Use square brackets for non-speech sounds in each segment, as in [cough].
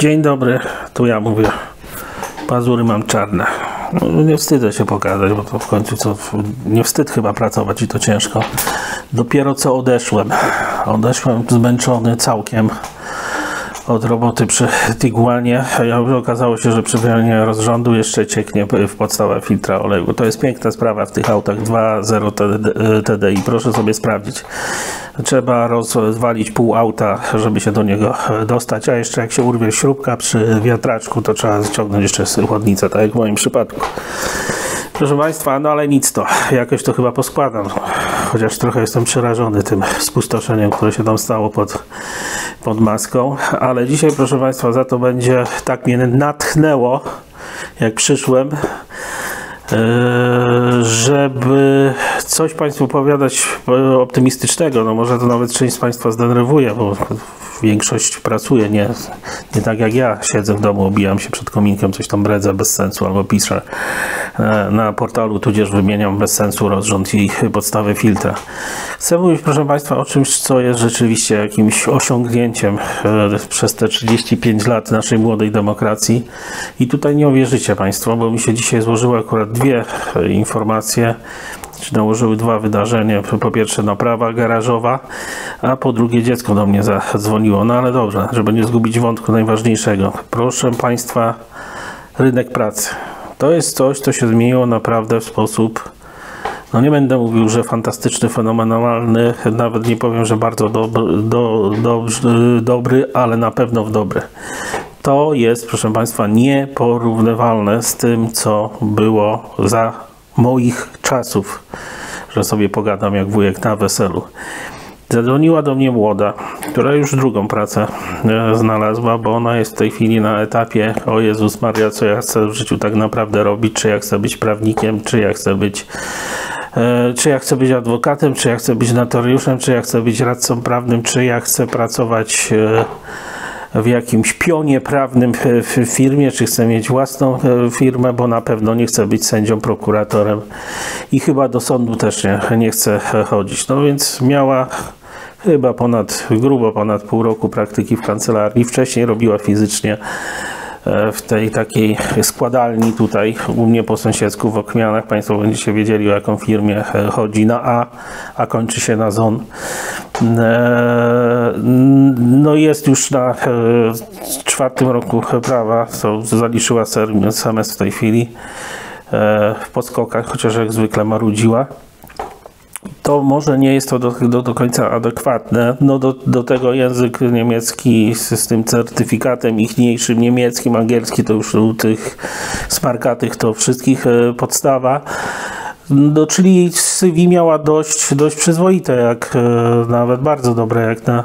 Dzień dobry, tu ja mówię. Pazury mam czarne. No, nie wstydzę się pokazać, bo to w końcu co, nie wstyd chyba pracować i to ciężko. Dopiero co odeszłem. Odeszłem zmęczony całkiem od roboty przy Tiguanie. Okazało się, że przy wymianie rozrządu jeszcze cieknie w podstawę filtra oleju. To jest piękna sprawa w tych autach 2.0 TDI. Proszę sobie sprawdzić. Trzeba rozwalić pół auta, żeby się do niego dostać, a jeszcze jak się urwie śrubka przy wiatraczku, to trzeba ściągnąć jeszcze chłodnicę, tak jak w moim przypadku. Proszę Państwa, no ale nic to, jakoś to chyba poskładam, chociaż trochę jestem przerażony tym spustoszeniem, które się tam stało pod, pod maską, ale dzisiaj proszę Państwa za to będzie, tak mnie natchnęło, jak przyszłem, e, żeby coś Państwu opowiadać optymistycznego. No może to nawet część z Państwa zdenerwuje, bo większość pracuje, nie, nie tak jak ja siedzę w domu, obijam się przed kominkiem, coś tam bredzę bez sensu albo piszę e, na portalu, tudzież wymieniam bez sensu rozrząd i podstawę filtra. Chcę mówić, proszę Państwa, o czymś, co jest rzeczywiście jakimś osiągnięciem e, przez te 35 lat naszej młodej demokracji i tutaj nie uwierzycie Państwo, bo mi się dzisiaj złożyły akurat dwie e, informacje, nałożyły dwa wydarzenia. Po pierwsze naprawa garażowa, a po drugie dziecko do mnie zadzwoniło. No ale dobrze, żeby nie zgubić wątku najważniejszego. Proszę Państwa, rynek pracy. To jest coś, co się zmieniło naprawdę w sposób no nie będę mówił, że fantastyczny, fenomenalny, nawet nie powiem, że bardzo dobry, do, do, dobry ale na pewno w dobry. To jest, proszę Państwa, nieporównywalne z tym, co było za moich czasów, że sobie pogadam jak wujek na weselu. Zadzwoniła do mnie młoda, która już drugą pracę e, znalazła, bo ona jest w tej chwili na etapie o Jezus Maria, co ja chcę w życiu tak naprawdę robić, czy ja chcę być prawnikiem, czy ja chcę być e, czy ja chcę być adwokatem, czy ja chcę być notariuszem, czy ja chcę być radcą prawnym, czy ja chcę pracować e, w jakimś pionie prawnym w firmie, czy chce mieć własną e, firmę, bo na pewno nie chce być sędzią, prokuratorem i chyba do sądu też nie, nie chce chodzić. No więc miała chyba ponad, grubo ponad pół roku praktyki w kancelarii. Wcześniej robiła fizycznie w tej takiej składalni tutaj u mnie po sąsiedzku w Okmianach. Państwo będziecie wiedzieli o jaką firmie e, chodzi na A, a kończy się na ZON. E, no jest już na czwartym roku prawa, to zaliczyła semestr w tej chwili w podskokach, chociaż jak zwykle marudziła to może nie jest to do, do, do końca adekwatne. No do, do tego język niemiecki z, z tym certyfikatem ichniejszym niemieckim, angielski to już u tych smarkatych to wszystkich e, podstawa. No, czyli CV miała dość, dość przyzwoite, jak e, nawet bardzo dobre, jak na,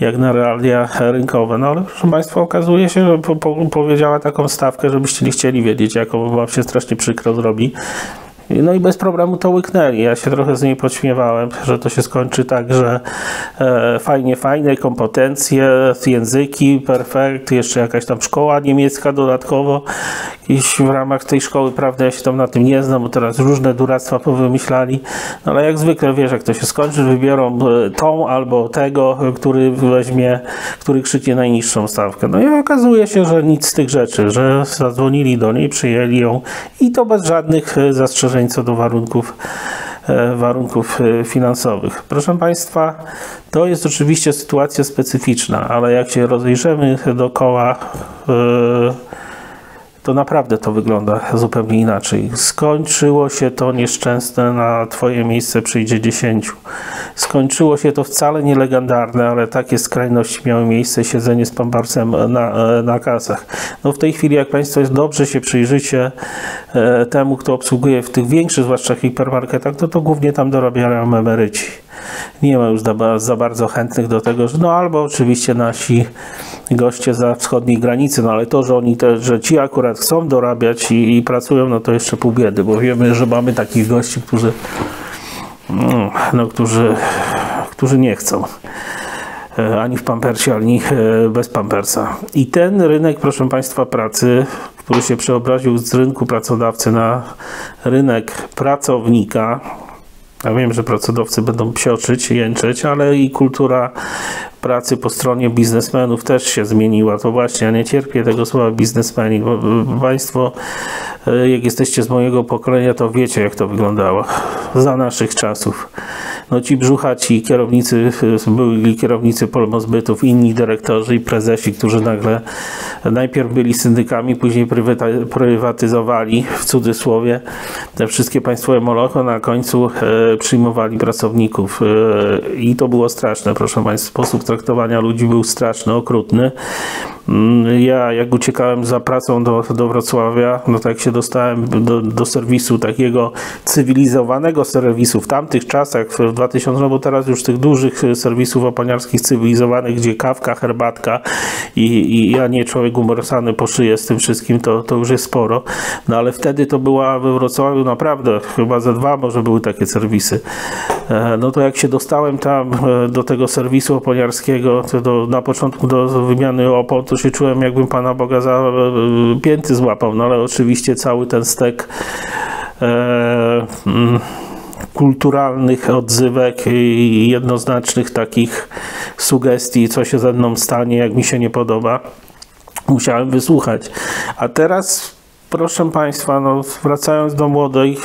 jak na realia rynkowe. No ale proszę Państwa, okazuje się, że po, po, powiedziała taką stawkę, żebyście nie chcieli wiedzieć, jaką Wam się strasznie przykro zrobi. No i bez problemu to łyknęli. Ja się trochę z niej podśmiewałem, że to się skończy tak, że e, fajnie, fajne kompetencje, języki, perfekt, jeszcze jakaś tam szkoła niemiecka dodatkowo. I w ramach tej szkoły, prawda, ja się tam na tym nie znam, bo teraz różne duractwa powymyślali. No ale jak zwykle, wiesz, jak to się skończy, wybiorą e, tą albo tego, który weźmie, który krzyknie najniższą stawkę. No i okazuje się, że nic z tych rzeczy, że zadzwonili do niej, przyjęli ją i to bez żadnych e, zastrzeżeń zastrzeżeń co do warunków, e, warunków e, finansowych. Proszę Państwa, to jest oczywiście sytuacja specyficzna, ale jak się rozejrzymy dookoła, yy, to naprawdę to wygląda zupełnie inaczej. Skończyło się to nieszczęsne, na Twoje miejsce przyjdzie 10. Skończyło się to wcale nie legendarne, ale takie skrajności miały miejsce, siedzenie z pampersem na, na kasach. No w tej chwili, jak Państwo dobrze się przyjrzycie e, temu, kto obsługuje w tych większych, zwłaszcza hipermarketach, to to głównie tam dorabiają emeryci. Nie ma już za, bardzo chętnych do tego, że no albo oczywiście nasi goście za wschodniej granicy, no ale to, że oni te, że ci akurat chcą dorabiać i, i pracują, no to jeszcze pół biedy, bo wiemy, że mamy takich gości, którzy no, no którzy, którzy nie chcą e, ani w pampersie, ani e, bez pampersa. I ten rynek, proszę Państwa, pracy, który się przeobraził z rynku pracodawcy na rynek pracownika, Ja wiem, że pracodawcy będą psioczyć, jęczeć, ale i kultura pracy po stronie biznesmenów też się zmieniła. To właśnie, ja nie cierpię tego słowa biznesmeni, bo Państwo, e, jak jesteście z mojego pokolenia, to wiecie, jak to wyglądało za naszych czasów. No ci brzuchaci, kierownicy, byli kierownicy polmozbytów, inni dyrektorzy i prezesi, którzy nagle najpierw byli syndykami, później prywatyzowali, w cudzysłowie, te wszystkie państwowe molochy, na końcu przyjmowali pracowników. I to było straszne, proszę Państwa. Sposób traktowania ludzi był straszny, okrutny. Mm, ja jak uciekałem za pracą do, do Wrocławia, no tak się dostałem do, do serwisu takiego cywilizowanego serwisu w tamtych czasach, w 2000, no bo teraz już tych dużych serwisów opaniarskich cywilizowanych, gdzie kawka, herbatka i, i ja nie człowiek umorsany po szyję z tym wszystkim, to, to już jest sporo. No ale wtedy to była we Wrocławiu naprawdę, chyba ze dwa może były takie serwisy. E, no to jak się dostałem tam e, do tego serwisu oponiarskiego, to do, na początku do wymiany opon, to się czułem jakbym Pana Boga za e, pięty złapał, no ale oczywiście cały ten stek e, mm, kulturalnych odzywek i jednoznacznych takich sugestii, co się ze mną stanie, jak mi się nie podoba, musiałem wysłuchać. A teraz proszę Państwa, no, wracając do młodej,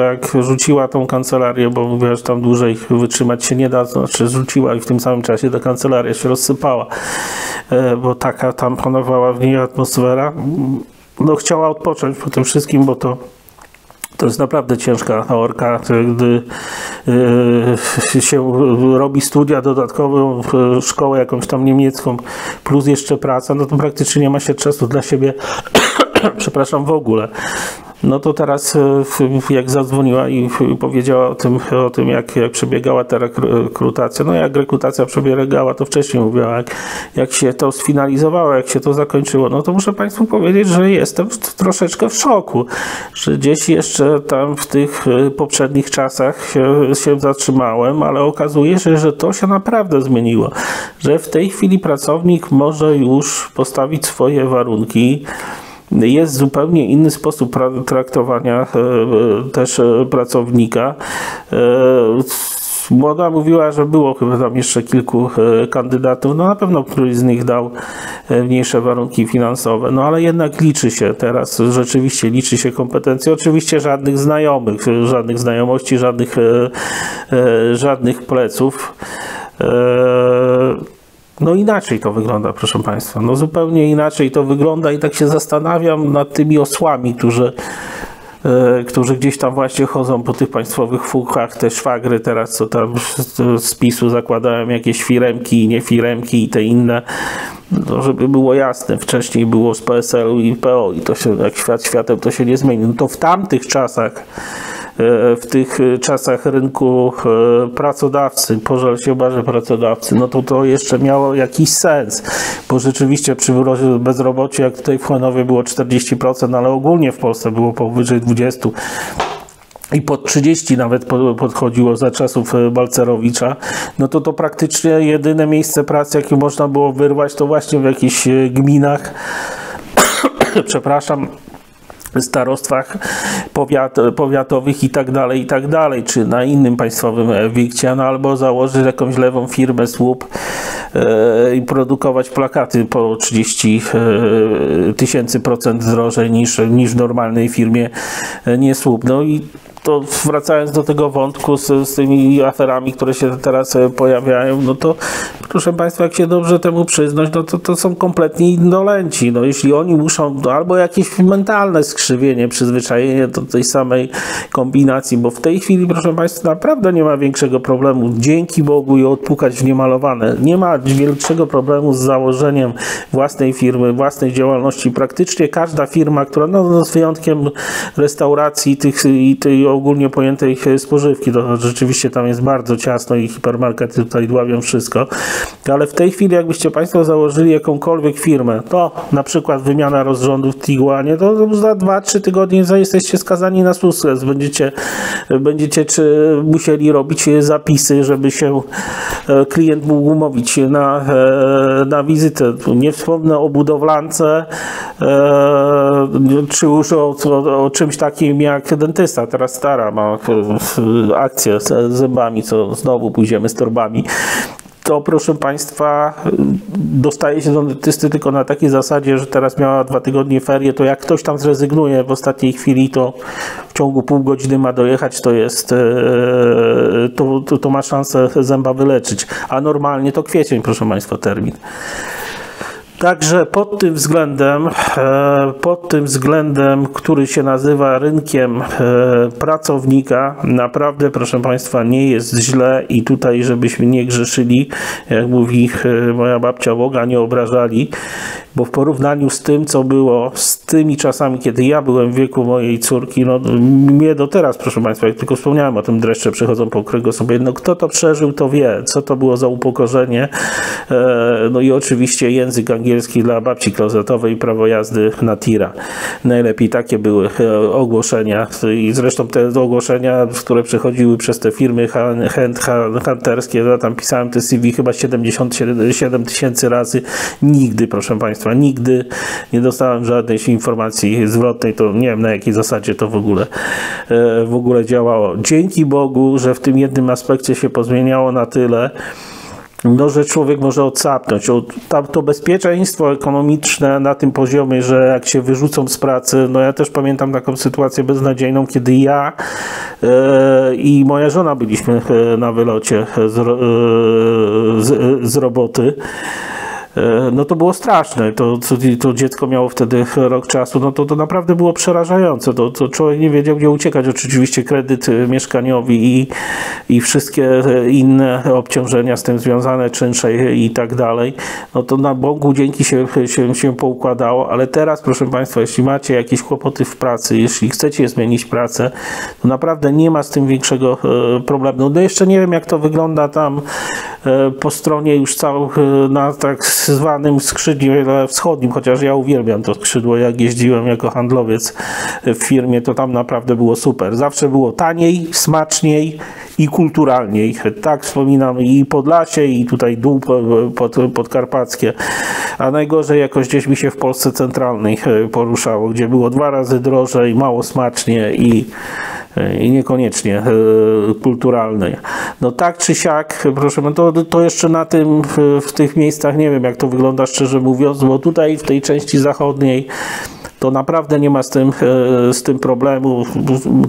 jak rzuciła tą kancelarię, bo mówiła, że tam dłużej wytrzymać się nie da, to znaczy rzuciła i w tym samym czasie ta kancelaria się rozsypała, e, bo taka tam panowała w niej atmosfera. No, chciała odpocząć po tym wszystkim, bo to to jest naprawdę ciężka orka, gdy yy, się robi studia dodatkowe, szkołę jakąś tam niemiecką, plus jeszcze praca, no to praktycznie nie ma się czasu dla siebie [coughs] przepraszam, w ogóle. No to teraz e, jak zadzwoniła i powiedziała o tym, o tym jak, jak przebiegała ta rekrutacja, no jak rekrutacja przebiegała, to wcześniej mówiła, jak, jak się to sfinalizowało, jak się to zakończyło, no to muszę Państwu powiedzieć, że jestem troszeczkę w szoku, że gdzieś jeszcze tam w tych e, poprzednich czasach się, się zatrzymałem, ale okazuje się, że to się naprawdę zmieniło, że w tej chwili pracownik może już postawić swoje warunki, jest zupełnie inny sposób traktowania e, e, też e, pracownika. Młoda mówiła, że było chyba tam jeszcze kilku kandydatów, no na pewno któryś z nich dał mniejsze warunki finansowe, no ale jednak liczy się teraz, rzeczywiście liczy się kompetencje, oczywiście żadnych znajomych, żadnych znajomości, żadnych, żadnych pleców. No inaczej to wygląda, proszę Państwa. No zupełnie inaczej to wygląda i tak się zastanawiam nad tymi osłami, którzy, e, którzy gdzieś tam właśnie chodzą po tych państwowych fuchach, te szwagry teraz, co tam z PiSu zakładają jakieś firemki i nie firemki i te inne. No, żeby było jasne, wcześniej było z PSL-u i PO i to się, jak świat światem, to się nie zmieni. No to w tamtych czasach w tych czasach rynku e, pracodawcy, pożal się obaże pracodawcy, no to to jeszcze miało jakiś sens, bo rzeczywiście przy bezrobociu, jak tutaj w Chłonowie było 40%, ale ogólnie w Polsce było powyżej 20% i pod 30 nawet podchodziło za czasów e, Balcerowicza, no to to praktycznie jedyne miejsce pracy, jakie można było wyrwać, to właśnie w jakichś gminach, [coughs] przepraszam, starostwach powiat, powiatowych i tak dalej, i tak dalej, czy na innym państwowym wikcie, no albo założyć jakąś lewą firmę, słup e, i produkować plakaty po 30 e, tysięcy procent drożej niż, niż w normalnej firmie e, nie słup. No i to wracając do tego wątku z, z tymi aferami, które się teraz e, pojawiają, no to proszę Państwa, jak się dobrze temu przyznać, no to, to są kompletnie indolenci. No jeśli oni muszą, no albo jakieś mentalne skrzywienie, przyzwyczajenie do tej samej kombinacji, bo w tej chwili, proszę Państwa, naprawdę nie ma większego problemu, dzięki Bogu i odpukać w niemalowane. Nie ma większego problemu z założeniem własnej firmy, własnej działalności. Praktycznie każda firma, która, no, no z wyjątkiem restauracji tych, i tej ogólnie pojętej spożywki. To rzeczywiście tam jest bardzo ciasno i hipermarkety tutaj dławią wszystko. Ale w tej chwili, jakbyście Państwo założyli jakąkolwiek firmę, to na przykład wymiana rozrządów w Tiguanie, to za 2-3 tygodnie jesteście skazani na sukces. Będziecie, będziecie czy musieli robić zapisy, żeby się e, klient mógł umówić na, e, na wizytę. Nie wspomnę o budowlance, e, czy już o, o, o czymś takim jak dentysta. Teraz stara ma akcję z zębami, co znowu pójdziemy z torbami to proszę Państwa, dostaje się do dentysty tylko na takiej zasadzie, że teraz miała dwa tygodnie ferie, to jak ktoś tam zrezygnuje w ostatniej chwili, to w ciągu pół godziny ma dojechać, to jest, e, to, to, to ma szansę zęba wyleczyć. A normalnie to kwiecień, proszę Państwa, termin. Także pod tym względem, e, pod tym względem, który się nazywa rynkiem e, pracownika, naprawdę, proszę Państwa, nie jest źle i tutaj, żebyśmy nie grzeszyli, jak mówi e, moja babcia Boga, nie obrażali, bo w porównaniu z tym, co było, z tymi czasami, kiedy ja byłem w wieku mojej córki, no mnie do teraz, proszę Państwa, jak tylko wspomniałem o tym, dreszcze przychodzą po kręgosłupie, no kto to przeżył, to wie, co to było za upokorzenie, no i oczywiście język angielski angielski dla babci klozetowej i prawo jazdy na tira. Najlepiej takie były e, ogłoszenia i zresztą te ogłoszenia, które przechodziły przez te firmy hunterskie, ja tam pisałem te CV chyba 77 tysięcy razy. Nigdy, proszę Państwa, nigdy nie dostałem żadnej informacji zwrotnej, to nie wiem na jakiej zasadzie to w ogóle e, w ogóle działało. Dzięki Bogu, że w tym jednym aspekcie się pozmieniało na tyle, no, że człowiek może odsapnąć. To bezpieczeństwo ekonomiczne na tym poziomie, że jak się wyrzucą z pracy, no ja też pamiętam taką sytuację beznadziejną, kiedy ja e, i moja żona byliśmy e, na wylocie z, e, z, z roboty. E, no to było straszne. To, to, to, dziecko miało wtedy rok czasu, no to, to naprawdę było przerażające. To, to człowiek nie wiedział, gdzie uciekać. Oczywiście kredyt mieszkaniowy i, i wszystkie inne obciążenia z tym związane, czynsze i tak dalej. No to na Bogu dzięki się, się, się poukładało, ale teraz, proszę Państwa, jeśli macie jakieś kłopoty w pracy, jeśli chcecie zmienić pracę, to naprawdę nie ma z tym większego e, problemu. No jeszcze nie wiem, jak to wygląda tam e, po stronie już całą na tak zwanym skrzydle wschodnim, chociaż ja uwielbiam to skrzydło, jak jeździłem jako handlowiec w firmie, to tam naprawdę było super. Zawsze było taniej, smaczniej i kulturalniej. Tak wspominam i Podlasie, i tutaj dół pod, podkarpackie. A najgorzej jakoś gdzieś mi się w Polsce centralnej poruszało, gdzie było dwa razy drożej, mało smacznie i i niekoniecznie e, kulturalnej. No tak czy siak, proszę, to, to jeszcze na tym, w tych miejscach nie wiem jak to wygląda szczerze mówiąc, bo tutaj w tej części zachodniej to naprawdę nie ma z tym, e, z tym problemu.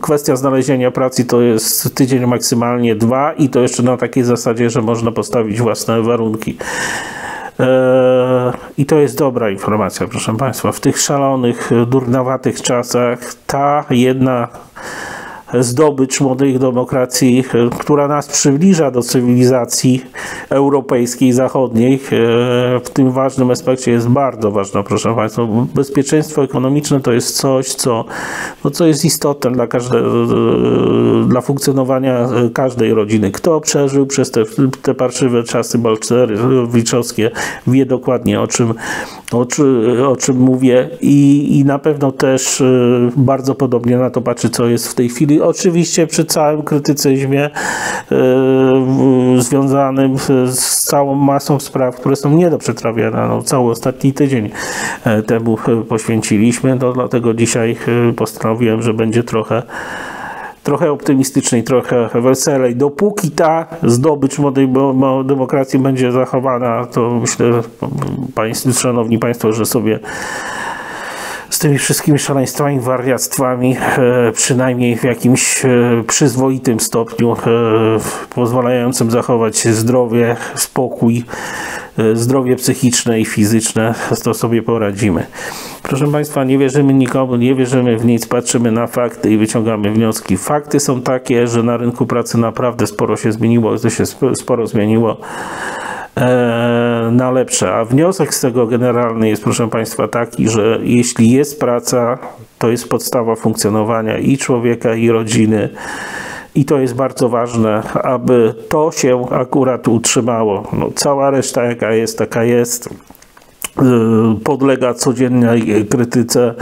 Kwestia znalezienia pracy to jest tydzień maksymalnie dwa i to jeszcze na takiej zasadzie, że można postawić własne warunki. E, I to jest dobra informacja, proszę Państwa. W tych szalonych, durnawatych czasach ta jedna zdobycz młodych demokracji, która nas przybliża do cywilizacji europejskiej, zachodniej. W tym ważnym aspekcie jest bardzo ważna, proszę Państwa. Bezpieczeństwo ekonomiczne to jest coś, co, no, co jest istotne dla, każde, dla funkcjonowania każdej rodziny. Kto przeżył przez te, te parszywe czasy balcerowiczowskie, wie dokładnie o czym, o, o czym mówię i, i na pewno też e, bardzo podobnie na to patrzy, co jest w tej chwili oczywiście przy całym krytycyzmie yy, związanym z całą masą spraw, które są nie do przetrawiania. No, cały ostatni tydzień e, temu poświęciliśmy, no, dlatego dzisiaj postanowiłem, że będzie trochę trochę optymistyczniej, trochę weselej. Dopóki ta zdobycz młodej demokracji będzie zachowana, to myślę, państw, szanowni Państwo, że sobie tymi wszystkimi szaleństwami, wariactwami, e, przynajmniej w jakimś e, przyzwoitym stopniu, e, pozwalającym zachować zdrowie, spokój, zdrowie psychiczne i fizyczne, to sobie poradzimy. Proszę Państwa, nie wierzymy nikomu, nie wierzymy w nic, patrzymy na fakty i wyciągamy wnioski. Fakty są takie, że na rynku pracy naprawdę sporo się zmieniło, to się sporo zmieniło. E, na lepsze. A wniosek z tego generalny jest, proszę Państwa, taki, że jeśli jest praca, to jest podstawa funkcjonowania i człowieka, i rodziny. I to jest bardzo ważne, aby to się akurat utrzymało. No, cała reszta, jaka jest, taka jest, e, podlega codziennej krytyce.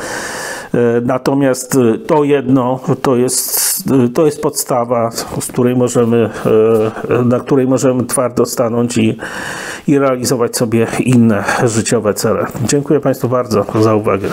E, natomiast to jedno to jest, to jest podstawa, z której możemy, e, na której możemy twardo stanąć i, i realizować sobie inne życiowe cele. Dziękuję Państwu bardzo za uwagę.